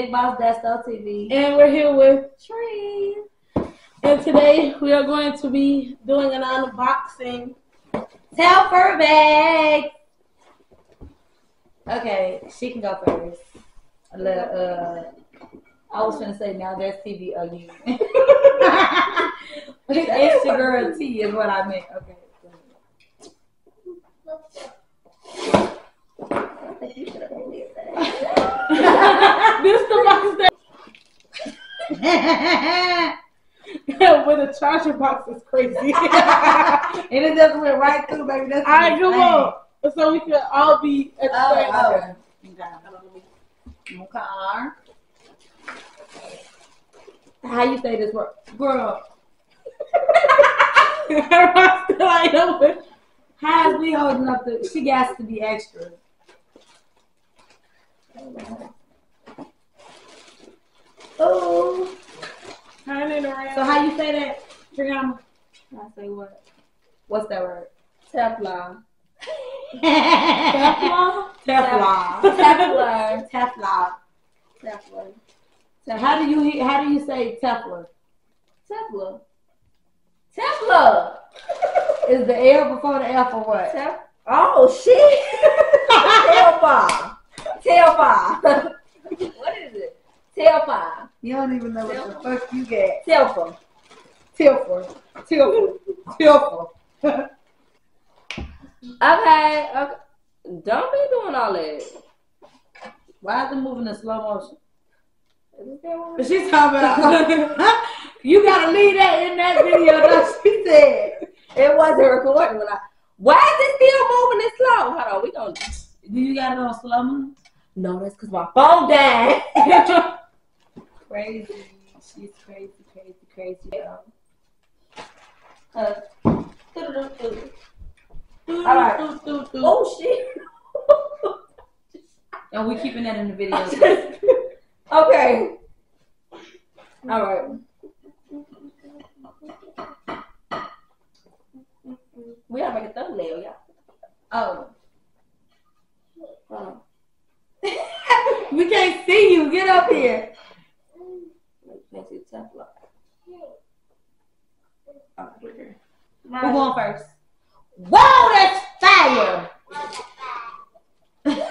Big Boss Desto TV. And we're here with Tree. And today we are going to be doing an unboxing. Tell Telfar bag. Okay, she can go first. Uh, I was gonna say now there's TV again. it's your girl T is what I meant. Okay. I think you should have. This the box that with a charger box is crazy. and it just went right through, baby. That's all right, come on. So we can all be at the oh, same oh. time. Okay. How you say this word? Girl. How's we holding up the she got to be extra. Oh. Turn it around. So how you say that, Triana? I say what? What's that word? Teflon. Teflon? Teflon. Teflon. Teflon. Teflon. How do you how do you say Teflon? Teflon. Teflon. Is the L before the F or what? Tef- oh shit. Telfa. Telfa. what is it? Telfa. You don't even know what the fuck you get. Telfa. Telfa. Telfa. Telfa. okay, okay. Don't be doing all that. Why is it moving in slow motion? She's talking about you gotta leave that in that video that she said. It wasn't recording when I why is it still moving this slow? Hold on, we gonna do you got it on slow mo? No, that's cause my phone died. crazy. She's crazy, crazy, crazy. Yeah. Uh, all right. Oh shit. and we keeping that in the video. Okay. All right. We gotta make a thumbnail, yeah. Oh. oh. we can't see you. Get up here. Can't see the top Oh, here. Who going first? Whoa, that's fire! okay.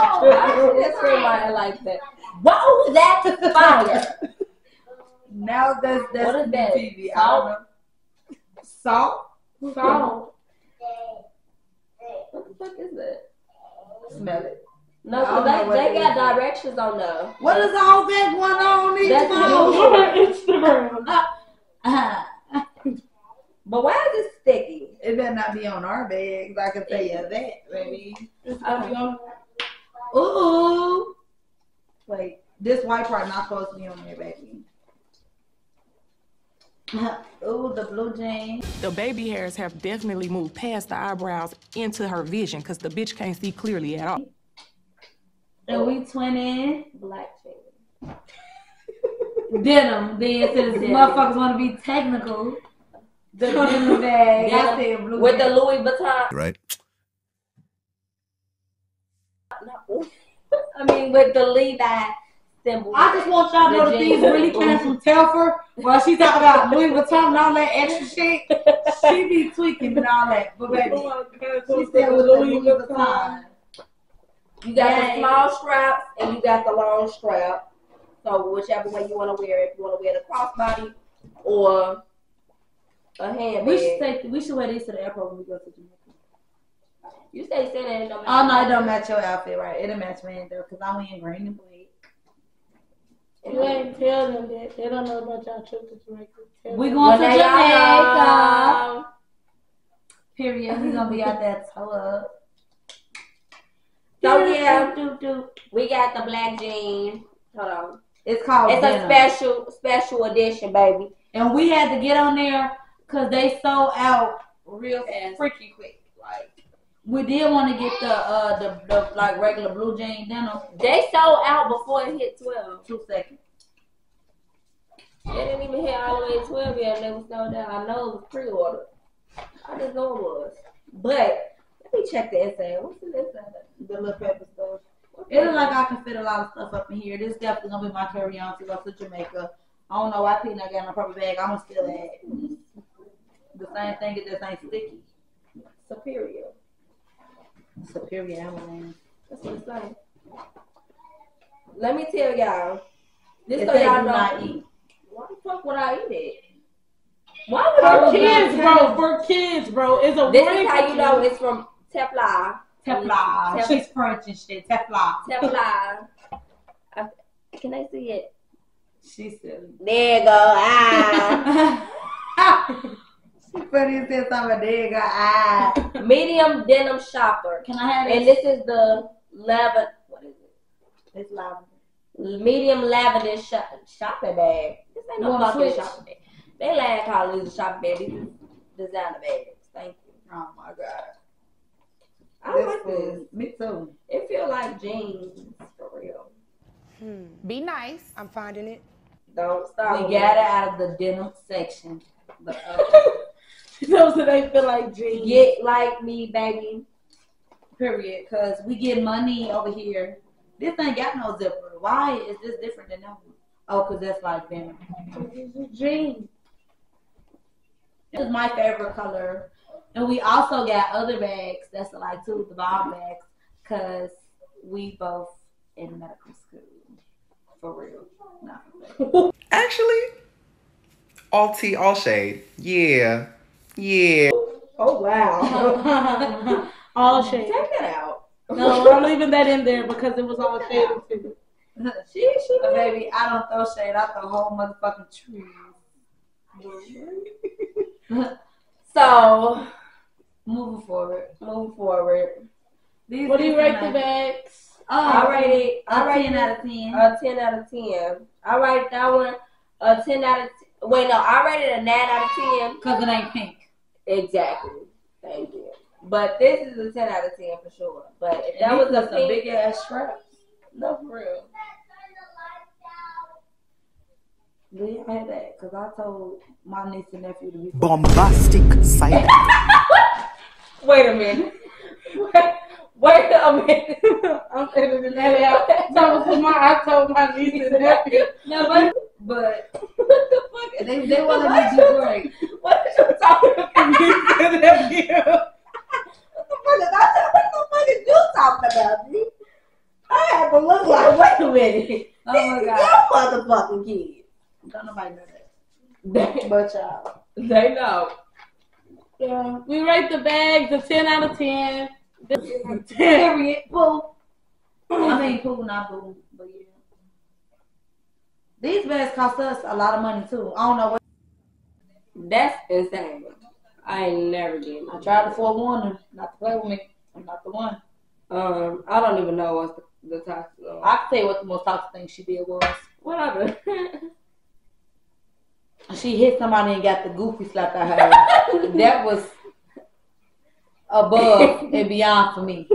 Oh, I scream my like that. Whoa, that's fire. now that's that's what is that? TV. Salt. Salt. Salt. What the fuck is that? Smell it. No, because they, they got directions on there. What is all that going on on That's Instagram? Instagram. Uh, but why is it sticky? It better not be on our bags. I can tell you that, baby. It's gonna on. Ooh. Wait, this white part not supposed to be on there, baby. Ooh, the blue jeans. The baby hairs have definitely moved past the eyebrows into her vision because the bitch can't see clearly at all. And we twinning black jeans. Denim. Then since motherfuckers want to be technical, the denim bag. I said blue With bag. the Louis Vuitton. Right. I mean, with the Levi symbol. I just want y'all to know that these really came from Telfar. While she's talking about Louis Vuitton and all that extra shit, she be tweaking and all that. But baby, oh she said with Louis Vuitton. You got Dang. the small straps and you got the long strap. So whichever way you want to wear it, if you want to wear the crossbody or a handbag. We should take. We should wear these to the airport when we go to Jamaica. You say say that it don't match. Oh no, it don't match your outfit, right? It'll match mine though, cause I'm wearing green and black. You ain't tell them that. They don't know about y'all trip to Jamaica. Tell we going to Jamaica. Period. We gonna be out there toe up. So yeah, do, do. we got the black jeans. Hold on. It's called. It's denim. a special special edition, baby. And we had to get on there because they sold out real fast, freaky quick. Like we did want to get the uh the, the like regular blue jean denim. They sold out before it hit twelve. Two seconds. They didn't even hit all the way to twelve yet, and they was sold out. I know it was pre-order. I just know it was, but Let me check the inside. What's the inside? The little pepper stuff. It looks like I can fit a lot of stuff up in here. This definitely gonna be my carry on to go to Jamaica. I don't know why Peanut got in a purple bag. I'm gonna steal that. The same thing, it just ain't sticky. Superior. Superior Avalanche. That's what it's like. Let me tell y'all. This It so y'all know. not eat. Why the fuck would I eat it? Why would I For eat kids, it? bro. For kids, bro. It's a This is how you know it's from Teflon. Teflon. Tef- She's French and shit. Teflon. Teflon. Can I see it? She said. There you go. Ah. she funny as said something. There you go. Ah. Medium denim shopper. Can I have And this? this is the lavender. What is it? It's lavender. Medium lavender shop, shopping bag. This ain't no fucking shopping bag. They like call these a shopping bag. These is designer bags. Thank you. Oh my god. I This like this. food. Me too. It feel like jeans for real. Be nice. I'm finding it. Don't stop. We got it out of the denim section. The uh, Those that they feel like jeans. Get like me, baby. period. Cause we get money over here. This ain't got no zipper. Why is this different than that one? Oh, cause that's like denim. Jeans. This is my favorite color. And we also got other bags that's like two of the ball bags because we both in medical school. For real. Not for fake. Actually, all tea, all shade. Yeah. Yeah. Oh wow. all shade. Take that out. No, I'm leaving that in there because it was all shade too. She she But baby, I don't throw shade. I throw whole motherfucking trees. So Moving forward. moving forward. These What do you rate the bags? Oh, uh, I rated I a rated 10 out of 10. a ten out of ten. I rate that one a ten out of t- wait no, I rated a nine out of ten. Because it ain't pink. Exactly. Thank you. But this is a ten out of ten for sure. But if that was these a some big ass straps. no for real. Do you hear that? Because I told my niece and nephew to be. Bombastic side. Wait a minute. Wait, wait a minute. I'm editing that out. So for my, I told my niece and nephew. No, but, but what the fuck is they, they want to What be you- Detroit. What are you talking about? Niece and nephew. What the fuck is that? What the fuck is you talking about, G? I had to look like, wait a minute. Oh my God. Your motherfucking kid. Don't nobody know that. They, But y'all. they know. Yeah, we rate the bags a 10 out of 10. This is Period. I mean, pooh, not boo. But yeah. These bags cost us a lot of money too. I don't know what. That's insane. I ain't never getting I tried to forewarn her not to play with me. I'm not the one. Um, I don't even know what's the, the toxic. I can tell you what the most toxic thing she did was. Whatever. She hit somebody and got the goofy slapped out her. that was above and beyond for me.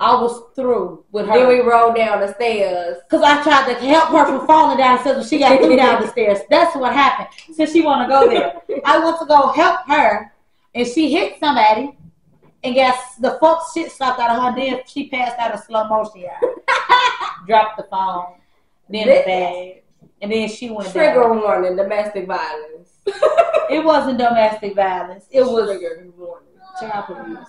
I was through with her. then we rolled down the stairs. Cause I tried to help her from falling down the stairs, but she got through down the stairs. That's what happened. Since she want to go there, I went to go help her, and she hit somebody, and got the fuck shit slapped out of her. Then she passed out in slow motion. Dropped the phone, then the This- bag, and then she went Trigger down. warning: domestic violence. It wasn't domestic violence. It was trigger warning. Child abuse.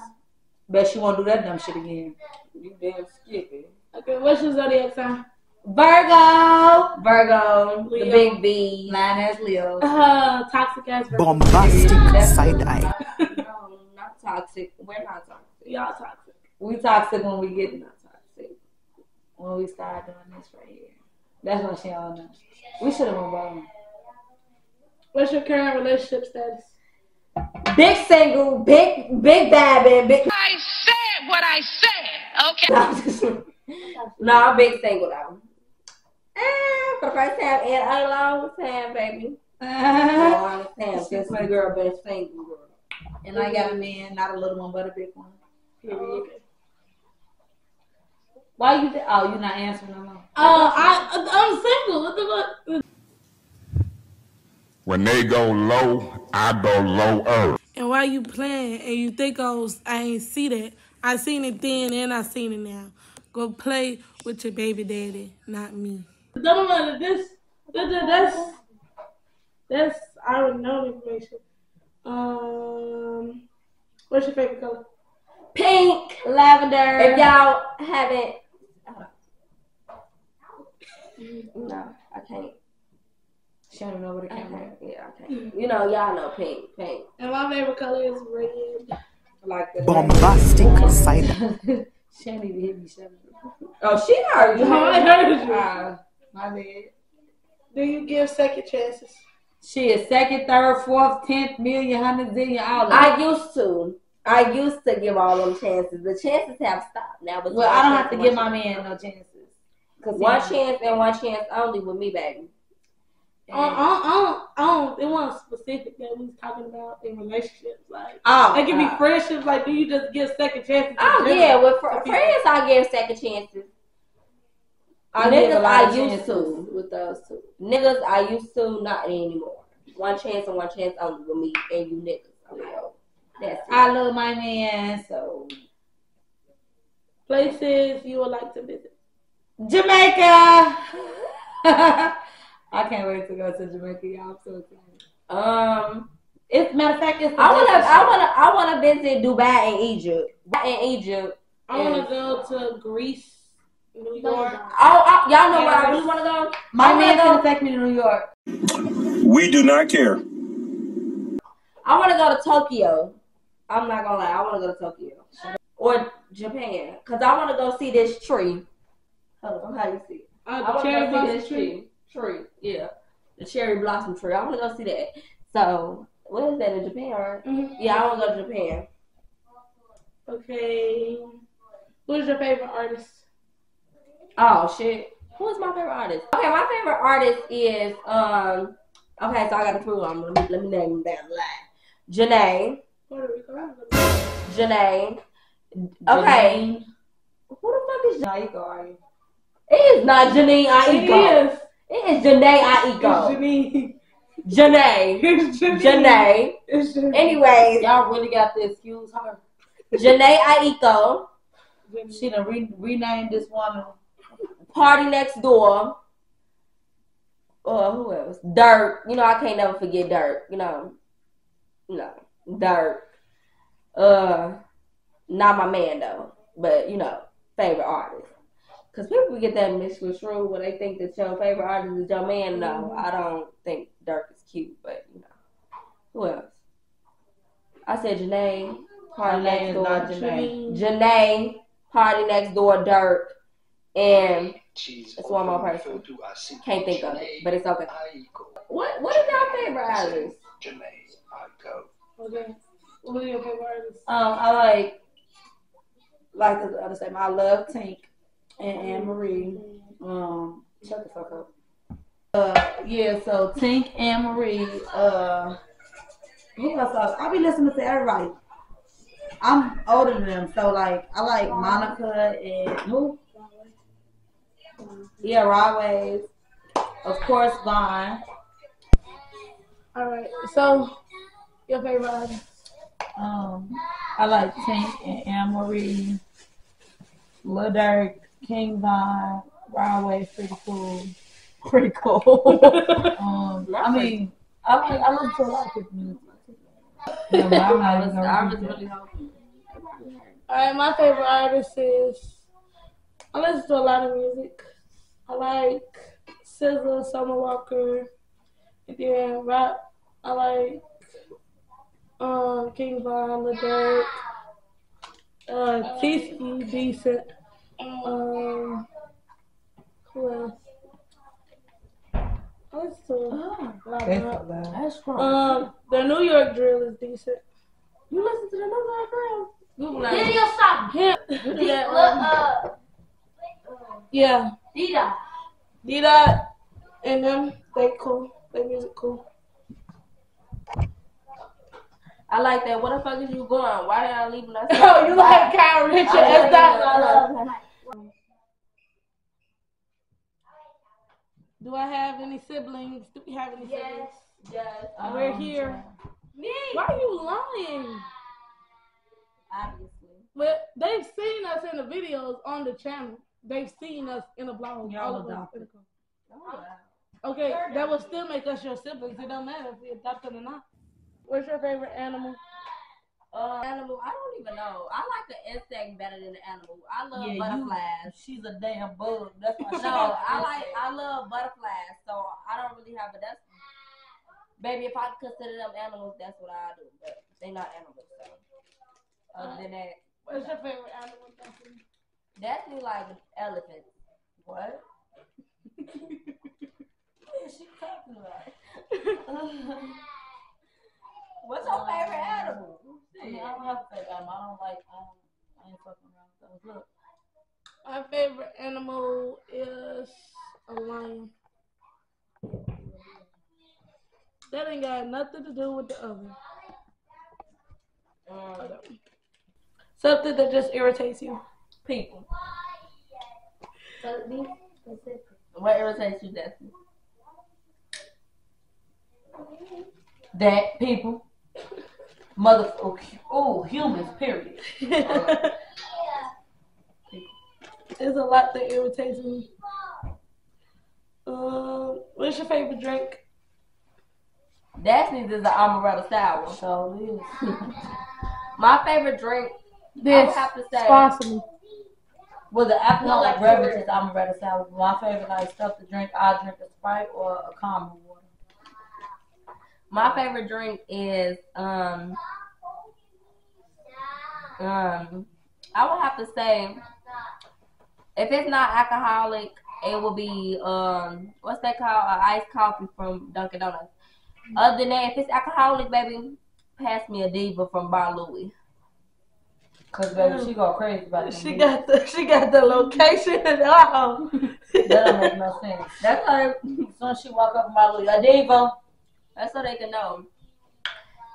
Bet she won't do that dumb shit again. You damn skippy. Okay, what's your zodiac sign? Virgo. Virgo, the big B. Nine as Leo. Uh, toxic as Virgo. Bombastic side eye. No, not toxic. We're not toxic. Y'all toxic. We toxic when we get Not toxic. when we start doing this right here. That's what she don't know. We should have moved on. What's your current relationship status? Big single, big big bad and big. I said what I said. Okay. No, I'm just- no, I'm big single though. Eh, for the first time in a long time, baby. Long time since my girl been single. Girl. and I got a man, not a little one, but a big one. Period. Why you? Th- oh, you not answering no more. Uh, I I'm single. What the fuck? When they go low, I go lower. And while you playing and you think I was, I ain't see that, I seen it then and I seen it now. Go play with your baby daddy, not me. Don't matter. This, this, that's that's I already know the information. Um, what's your favorite color? Pink. Lavender. If y'all haven't, no, I can't. She don't know what it I came. Yeah, I can't. You know, y'all know pink, pink. And my favorite color is red. Like the Bombastic side She ain't even hit me. She Oh, she heard you. I heard you. uh, my bad. Do you give second chances? She is second, third, fourth, tenth, million, hundred, zillion, all of it. I used to. I used to give all them chances. The chances have stopped now. But well, I don't have to give my man no chances. Cause one chance and one chance only with me, baby. I don't, I don't, I don't, it wasn't specific that we was talking about in relationships. Like, Oh, it can be friendships. Like, do you just give second chances? Oh yeah, with fr- friends I give second chances. I Niggas I used to. with those two. Niggas I used to, not anymore. One chance and one chance only with me and you niggas. I'm like, oh, that's it. I love my man, so Places you would like to visit. Jamaica. I can't wait to go to Jamaica, y'all. I'm so excited. um, It's matter of fact, it's I wanna, I wanna, I wanna visit Dubai and Egypt. In Egypt. I want to go to Greece, New York. Oh, I, y'all know where I really wanna go. My I wanna man's gonna take me to New York. We do not care. I want to go to Tokyo. I'm not gonna lie. I want to go to Tokyo or Japan because I want to go see this tree. Hold on, how you see it? Uh, I want to go see this tree. tree. Tree, yeah, the cherry blossom tree. I want to go see that. So, what is that in Japan? Right? Mhm. Yeah, I want to go to Japan. Okay. Who's your favorite artist? Oh shit, who is my favorite artist? Okay, my favorite artist is um. Okay, so I got to prove them. Let me let me name them down the line. Jhené. Jhené. Okay, Janine. who the fuck is? Go. It is not Janine It Aiko. is. It is Janae It's Aiko. Janine. Janae. It's Janine. Janae. It's Janine. Anyways, Y'all really got to excuse her. Jhené Aiko. She done re- renamed this woman. PartyNextDoor. Uh, who else? Dirt. You know, I can't never forget Dirt. You know, you know, Durk. Uh, not my man though, but you know, favorite artist. Cause people get that misconstrued when they think that your favorite artist is your man. No, I don't think Durk is cute, but you know, who else? I said Janae. Party Her next door. Janae. Janae. Party next door. Durk. And it's one more person. Can't think of it, but it's okay. What What is your favorite artist? Janae, I go. Okay. Who are your favorite artists? Um, I like, like the other say, I love Tink and Anne Marie. Um, shut the fuck up. Uh, yeah, so Tink, Anne Marie, uh, who else? I, I be listening to everybody. I'm older than them, so like, I like Monica and who? Yeah, Rod Wave. Of course, Von. All right. So, your favorite artist? Um, I like Tink and Anne Marie, Lil Durk, King Von, Broadway, pretty cool. Pretty cool. um, I mean, I like I listen to a lot of people's music. Yeah, but I'm I was really hoping. All right. My favorite artist is. I listen to a lot of music. I like SZA, Summer Walker, and then rap. I like um, King Von, Lil Durk, uh, Tisky, decent. Um, who else? I listen to a lot of rap. That's wrong. Um, the New York drill is decent. You listen to the New York drill? Google that. Video stop. Him, you that, Look, um, uh, yeah, Dida. D Dot and them, they cool. They music cool. I like that. What the fuck is you going? Why did I leave us? Oh, you like Kyle Richard? I S. like Dot? that. Do I have any siblings? Do we have any siblings? Yes. Uh, we're um, here. Me. Why are you lying? Obviously. But they've seen us in the videos on the channel. They've seen us in the vlog. Y'all all adopted. in. Oh, wow. Okay, that would still make us your siblings. It don't matter if we adopted or not. What's your favorite animal? Uh, animal, I don't even know. I like the insect better than the animal. I love Yeah, you- butterflies. She's a damn bug. That's why No, I like. I love butterflies, so I don't really have. a. that's baby. If I consider them animals, that's what I do. But they're not animals. So other than that, What's your favorite animal? Daphne? definitely like elephants. What? what is she talking about? What's your favorite animal? I mean, I don't have a favorite animal. I don't like. I, don't, I ain't fucking around with those. Look. My favorite animal is a lion. That ain't got nothing to do with the other. Um, Something that just irritates you. people. So be specific. What irritates you, Destiny? That people. Mother. Oh, humans. Period. There's a lot that irritates me. Um, what's your favorite drink? Destiny's is an amaretto sour. So it is. My favorite drink, I This would have to say, sponsor me. With the alcoholic like beverages, I'm ready to sour. My favorite like stuff to drink, I drink a Sprite or a common. My favorite drink is um um I would have to say if it's not alcoholic, it will be um what's that called? Uh, iced coffee from Dunkin' Donuts. Other than that, if it's alcoholic, baby, pass me a diva from Bar Louie. Cause baby, she go crazy about it. She got the she got the location and all. that don't make no sense. That's like as soon as she walk up my little Adiva. That's so they can know.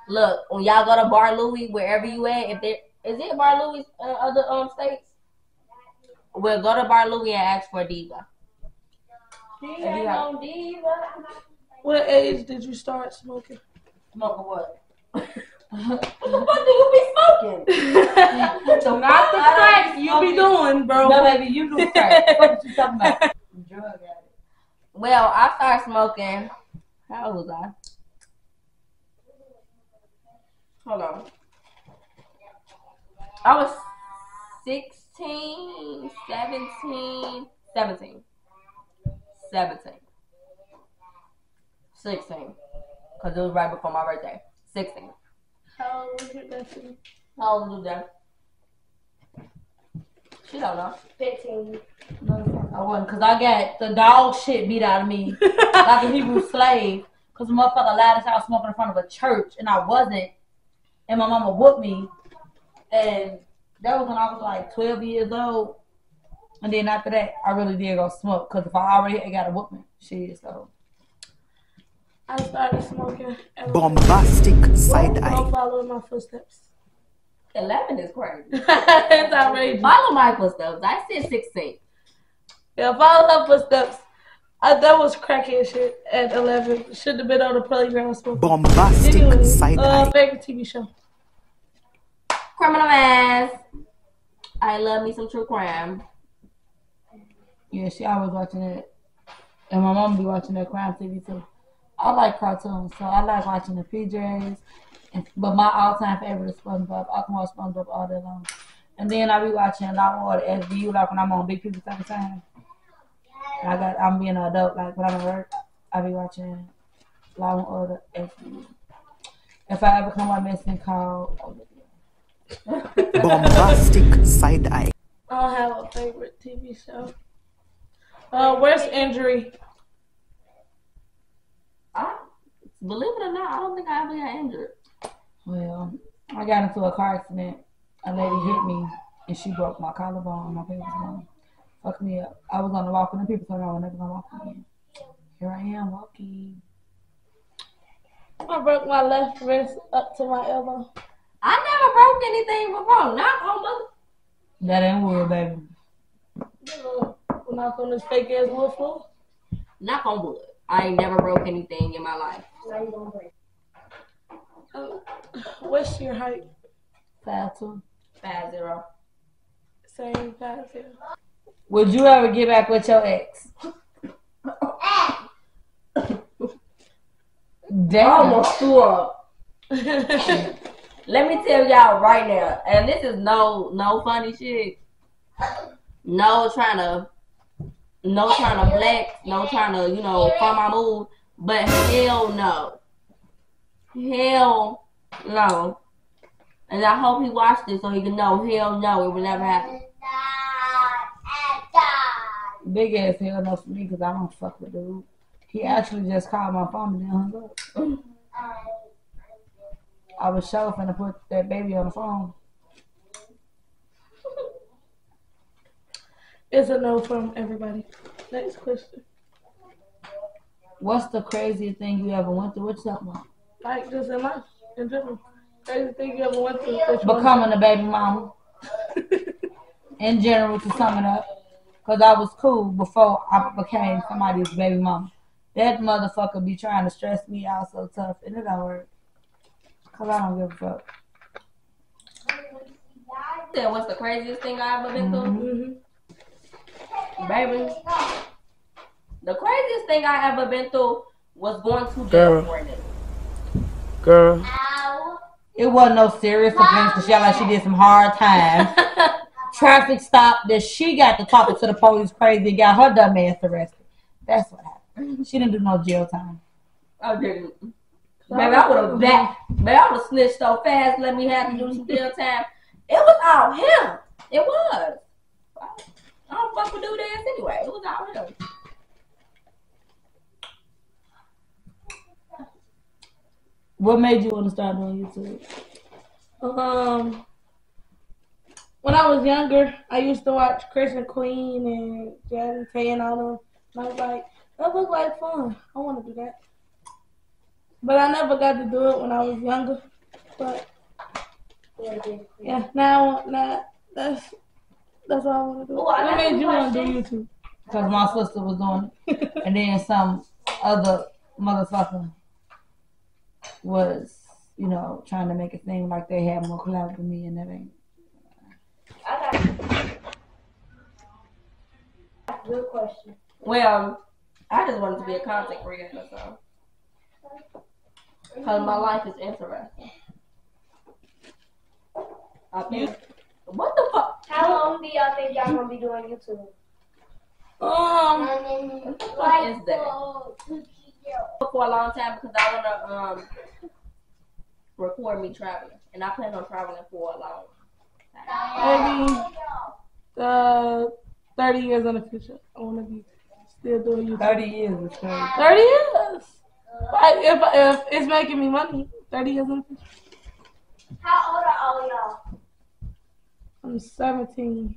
Look, when y'all go to Bar Louie, wherever you at, if there is it Bar Louie in other um states, well go to Bar Louie and ask for a diva. If you have- What age did you start smoking? Smoking what? What the fuck do you be smoking? Not the crack you be doing, bro. No, baby, you do crack. what you talking about? Drug addict. Well, I started smoking. How old was I? Hold on. I was 16, 17, 17. 17. 16. Because it was right before my birthday. 16. How old was your destiny? How old was that? She don't know. 15. I wasn't, cause I got the dog shit beat out of me like a Hebrew slave. Cause the motherfucker allowed us out smoking in front of a church, and I wasn't. And my mama whooped me, and that was when I was like 12 years old. And then after that, I really did go smoke. Cause if I already had got a whooping, shit, so. I started smoking. at Bombastic side Don't eye. follow in my footsteps. 11 is crazy. it's outrageous. Follow my footsteps. I said 16. Yeah, follow her footsteps. I, that was crackhead shit at 11. Should have been on the playground smoking. Bombastic Anyway, side uh, eye. favorite TV show. Criminal ass. I love me some true crime. Yeah, she always watching it. And my mom be watching that crime TV too. I like cartoons, so I like watching the PJs. But my all-time favorite is SpongeBob. I can watch SpongeBob all day long. And then I be watching a lot more of SVU, like when I'm on Big People Time Time. I got, I'm being an adult, like when I'm at work, I be watching a lot more SVU. If I ever come on missing, call. Bombastic side eye. I don't have a favorite TV show. Uh, where's injury. I, believe it or not, I don't think I ever got injured. Well, I got into a car accident. A lady hit me, and she broke my collarbone and my pelvis bone. Fucked me up. I was on the walk, and the people told me I was never gonna walk again. Here I am walking. I broke my left wrist up to my elbow. I never broke anything before. Not on mother. That ain't wood, baby. Uh, knock on this fake ass wood floor. Knock on wood. I ain't never broke anything in my life. Now you gonna Uh, what's your height? Five two. Five zero. Same five zero. Would you ever get back with your ex? Damn. I almost threw up. Let me tell y'all right now, and this is no no funny shit. No trying to, no trying to flex, no trying to you know find my mood, but hell no, hell no. And I hope he watched this so he can know hell no, it will never happen. Big ass hell no for me because I don't fuck with dude. He actually just called my phone and then hung up. I was sure finna put that baby on the phone. It's a no from everybody. Next question. What's the craziest thing you ever went through? What you talking about? Like just in life in general. Crazy thing you ever went through. that you wanna- Becoming a baby mama. In general, to sum it up. Because I was cool before I became somebody's baby mama. That motherfucker be trying to stress me out so tough, and it don't work. Because I don't give a fuck. Said, what's the craziest thing I ever been through? Mhm. Baby. The craziest thing I ever been through was going to jail Girl. for a nigga. Girl. It wasn't no serious offense because she act like she did some hard time. Traffic stop that she got to talking to the police crazy and got her dumb ass arrested. That's what happened. She didn't do no jail time. I didn't. Baby, I would have back. Baby, I would have snitched so fast, let me have to do some jail time. It was all him. It was. I don't fuck with dude ass anyway. It was all him. What made you want to start doing YouTube? Um, when I was younger, I used to watch Chris and Queen and Jen Tay and all them. And I was like, that look like fun. I want to do that. But I never got to do it when I was younger. But yeah, now, now that's that's what I want to do. Oh, I what got made you want to do. YouTube? Because my sister was doing it. And then some other motherfucker was, you know, trying to make it seem like they had more clout than me, and that ain't. A good question. Well, I just wanted to be a content creator, so. Because my life is interesting. I think. What the fuck? How long do y'all think y'all gonna be doing YouTube? Um, What the fuck is that? For a long time because I want to um record me traveling, and I plan on traveling for a long time. maybe uh, 30 years in the future, I want to be still doing YouTube. 30 years 30 years. Like, if, if it's making me money, 30 years in the future. How old are all y'all? I'm 17.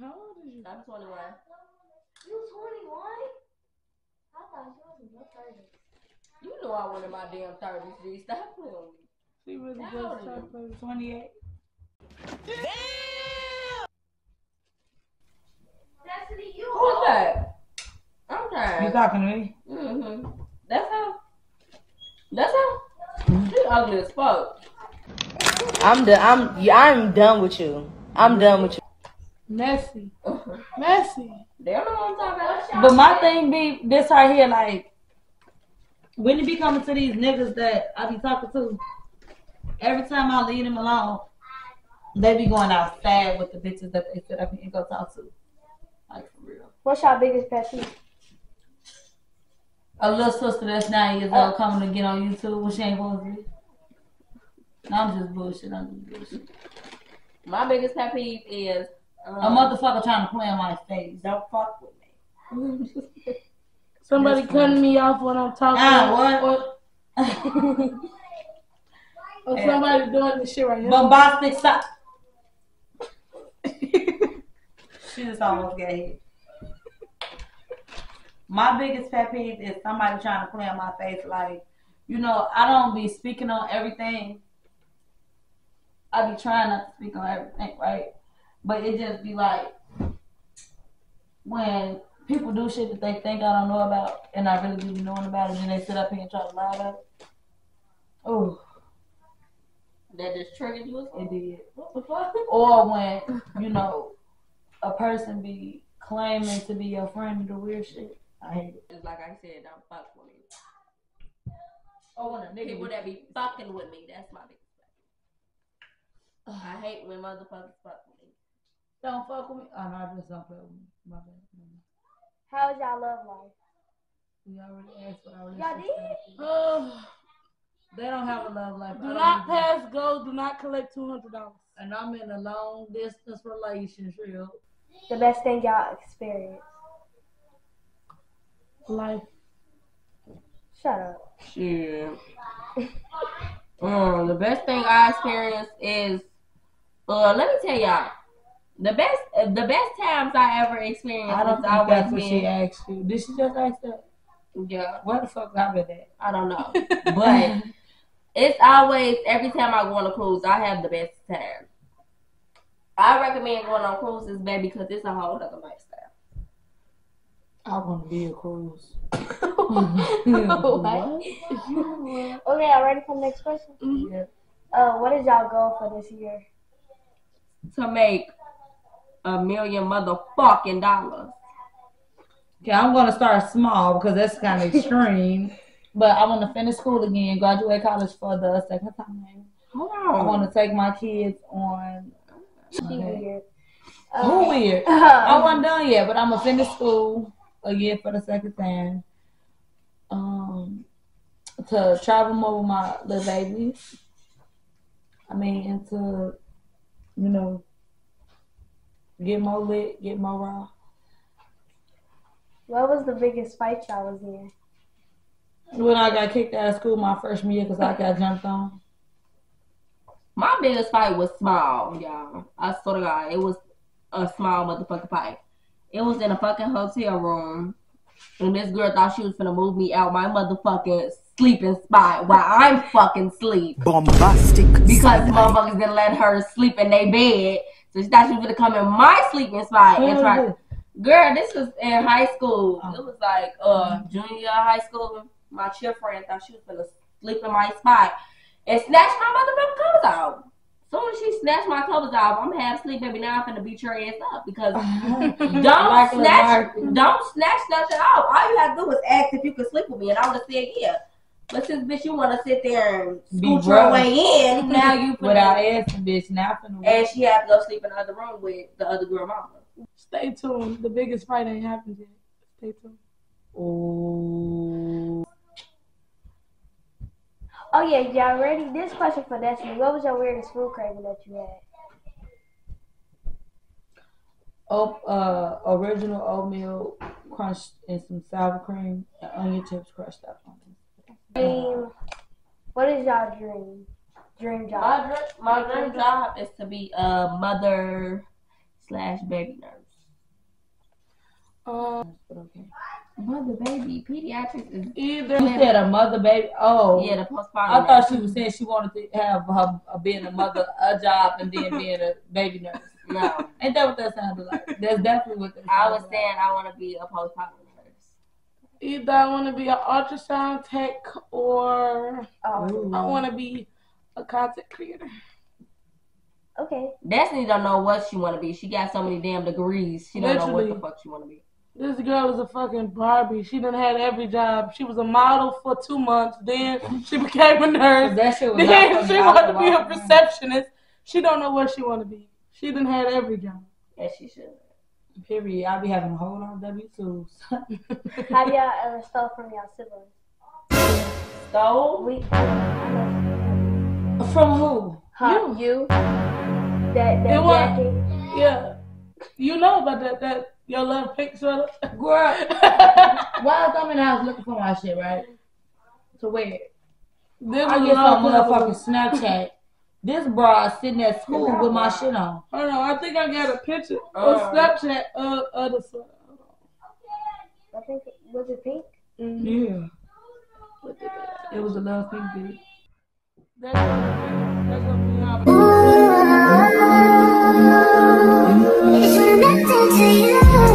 How old is you? I'm 21. You 21? I thought you was in your 30s. You know I went in my damn 30s, G. Stop playing with me. She really How old just are playing. 28. Destiny, you Who's old. that? I'm You tired. talking to me? Mm-hmm. That's how. That's how. She ugly as fuck. I'm done. I'm yeah, I'm done with you. I'm done with you. Messy. Messy. They don't know what I'm talking about. But my thing be this right here, like when it be coming to these niggas that I be talking to, every time I leave them alone, they be going outside with the bitches that they sit up and go talk to. Like for real. What's your biggest pet peeve? A little sister that's nine years old coming to get on YouTube when she ain't supposed to be. No, I'm just bullshit. I'm just bullshit. My biggest pet peeve is um, A motherfucker trying to play on my face. Don't fuck with me. Somebody cutting me off when I'm talking. Ah, what? Or, or somebody doing this shit right now. Bombastic stop. She just almost got hit. My biggest pet peeve is somebody trying to play on my face. Like, you know, I don't be speaking on everything. I be trying not to speak on everything, right? But it just be like when people do shit that they think I don't know about, and I really do be knowing about it, and they sit up here and try to lie about it. Oh, That just triggered you. It did. What the fuck? Or when, you know, a person be claiming to be your friend and do weird shit. I hate it. It's like I said, don't fuck with me. Or when a nigga People that be fucking with me, that's my biggest thing. I hate when motherfuckers fuck with me. don't fuck with me. Oh no, I just don't fuck with me. My bad. How's y'all love life? We already asked what our Y'all did? Oh, They don't have a love life. Do don't pass go. Do not collect two hundred dollars. And I'm in a long distance relationship. The best thing y'all experienced? Life. Shut up. Shit. um, the best thing I experienced is, uh, let me tell y'all, the best, uh, the best times I ever experienced. I don't think that's what been- she asked you. Did she just ask that? Yeah, Where the fuck I been at? I don't know, but it's always every time I go on a cruise, I have the best time. I recommend going on cruises, baby, because it's a whole other lifestyle. I want to be a cruise. What? Okay, y'all ready for the next question? Yeah. Uh, what is y'all goal for this year? To make a million motherfucking dollars. Okay, I'm gonna start small because that's kind of extreme. but I want to finish school again, graduate college for the second time. Hold on. I want to take my kids on. She Okay. weird. Who weird? I wasn't done yet, but I'm gonna finish school again for the second time. Um, to travel more with my little babies. I mean, and to, you know, get more lit, get more raw. What was the biggest fight y'all was in? When I got kicked out of school my freshman year because I got jumped on. My biggest fight was small, y'all. I swear to God, it was a small motherfucking fight. It was in a fucking hotel room, and this girl thought she was gonna move me out my motherfucking sleeping spot while I'm fucking sleep Bombastic because side eye. motherfuckers didn't let her sleep in their bed. So she thought she was gonna come in my sleeping spot and try. Girl, this was in high school. It was like uh junior year high school. My chill friend thought she was gonna sleep in my spot and snatch my motherfucking clothes off. Soon as she snatched my clothes off, I'm half asleep, baby. Now I'm finna beat your ass up because don't Like snatch, Lamar. don't snatch nothing off. All you have to do is ask if you could sleep with me, and I would have said yeah. But since bitch, you want to sit there and Be scoot your rough. way in, now you finna, Without asking, bitch. Now I'm finna and she had to go sleep in the other room with the other girl mama. Stay tuned. The biggest fight ain't happened yet. Stay tuned. Ooh. Oh yeah, y'all ready? This question for Destiny. What was your weirdest food craving that you had? Oh, uh, original oatmeal crushed and some sour cream and onion chips crushed up on it. Dream. What is y'all dream? Dream My job. dream, my dream job is to be a mother slash baby nurse. Um, But okay. Mother baby pediatrics is either You said a mother baby. Oh, yeah the postpartum. I thought she was saying she wanted to have her uh, being a mother a job and then being a baby nurse. no. Ain't that what that sounded like? That's definitely what that. I was sounded saying I want to be a postpartum nurse. either I want to be an ultrasound tech or Oh, I want to be a content creator. okay. Destiny don't know what she want to be. She got so many damn degrees. She don't know what the fuck she want to be. This girl is a fucking Barbie. She done had every job. She was a model for two months. Then she became a nurse. That shit was Then she I wanted to be a walking receptionist. She don't know what she want to be. She done had every job. As she should. Period. I'll be having a whole lot of W twos. Have y'all ever stole from y'all siblings? Stole? We. From who? Huh? You. That that It was- jacket. Yeah. You know about that that your little pink sweater? Girl, while I'm in the house looking for my shit, right? To wear. This I get a some long motherfucking Snapchat. This bra sitting at school with my shit on. Hold on, I think I got a picture Uh. on Snapchat of, of the sweater. I think was it pink? Yeah. It was a love pink bitch. That's gonna be, that's gonna be how Under the love